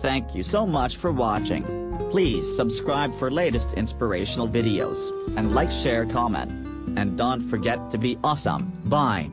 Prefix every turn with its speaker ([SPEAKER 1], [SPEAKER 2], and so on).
[SPEAKER 1] Thank you so much for watching. Please subscribe for latest inspirational videos, and like share comment. And don't forget to be awesome. Bye.